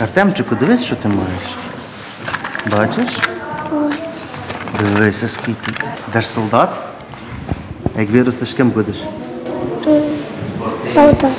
Артемчику, дивись, що ти маєш. Бачиш? Дивися, скільки. Де ж солдат? А Як виростеш, ким будеш? Солдату.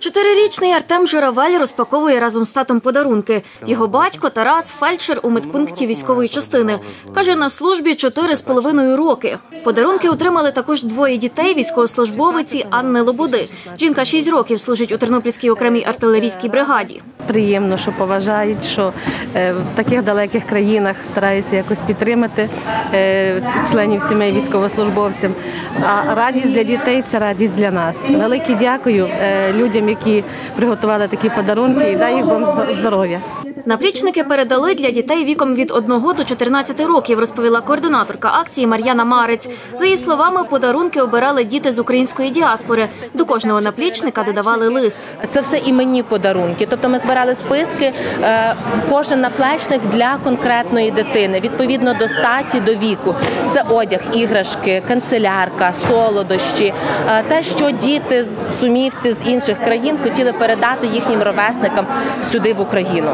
Чотирирічний Артем Журавель розпаковує разом з татом подарунки. Його батько Тарас фельдшер у медпункті військової частини. Каже, на службі чотири з половиною роки. Подарунки отримали також двоє дітей військовослужбовиці Анни Лободи. Жінка шість років служить у Тернопільській окремій артилерійській бригаді. Приємно, що поважають, що е, в таких далеких країнах стараються якось підтримати е, членів сімей військовослужбовців. А радість для дітей це радість для нас. Велике дякую е, людям, які приготували такі подарунки, і дай їх вам здоров'я. Наплічники передали для дітей віком від 1 до 14 років, розповіла координаторка акції Мар'яна Марець. За її словами, подарунки обирали діти з української діаспори. До кожного наплічника додавали лист. Це все іменні подарунки. Тобто ми збирали списки, е, кожен наплечник для конкретної дитини, відповідно до статі, до віку. Це одяг, іграшки, канцелярка, солодощі, е, те, що діти з сумівці з інших країн хотіли передати їхнім ровесникам сюди в Україну.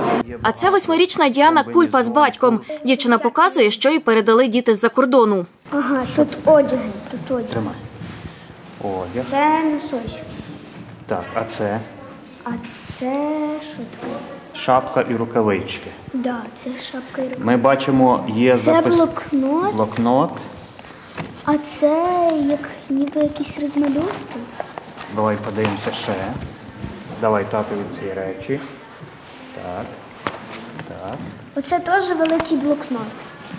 А це восьмирічна Діана Кульпа з батьком. Дівчина показує, що їй передали діти з-за кордону. Ага, тут одяг, тут одяг. Тримай. Одяг. Це носочок. Так, а це А це що таке? шапка і рукавички. Да, це шапка і рука. Ми бачимо, є Це запис... блокнот, блокнот. а це як ніби якісь розмальовки. Давай подивимося ще. Давай татові ці речі. Так. Так. Оце теж великий блокнот.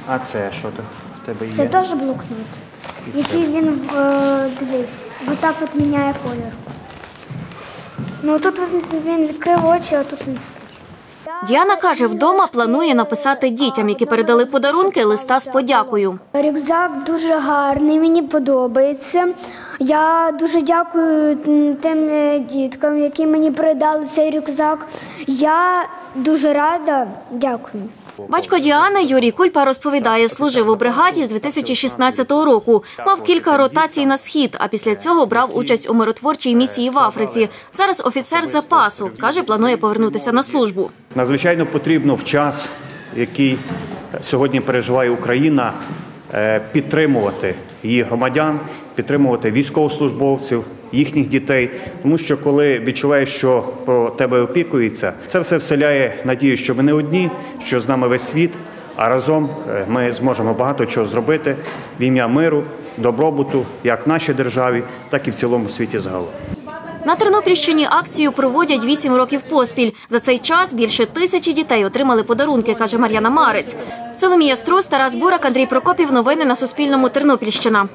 А це що то в тебе є? Це теж блокнот, який він е, дивись, отак от міняє колір. Ну тут він- він відкрив очі, а тут він спить. Діана каже, вдома планує написати дітям, які передали подарунки, листа з подякою. Рюкзак дуже гарний, мені подобається. Я дуже дякую тим е, діткам, які мені передали цей рюкзак. Я дуже рада. Дякую. Батько Діани Юрій Кульпа розповідає, служив у бригаді з 2016 року. Мав кілька ротацій на схід, а після цього брав участь у миротворчій місії в Африці. Зараз офіцер запасу каже, планує повернутися на службу. Надзвичайно потрібно в час, який сьогодні переживає Україна, е, підтримувати її громадян, підтримувати військовослужбовців, їхніх дітей. Тому що коли відчуваєш, що про тебе опікується, це все вселяє надію, що ми не одні, що з нами весь світ, а разом е, ми зможемо багато чого зробити в ім'я миру, добробуту, як в нашій державі, так і в цілому світі загалом. На Тернопільщині акцію проводять вісім років поспіль. За цей час більше тисячі дітей отримали подарунки, каже Мар'яна Марець. Соломія Струс, Тарас Бурак, Андрій Прокопів. Новини на Суспільному. Тернопільщина.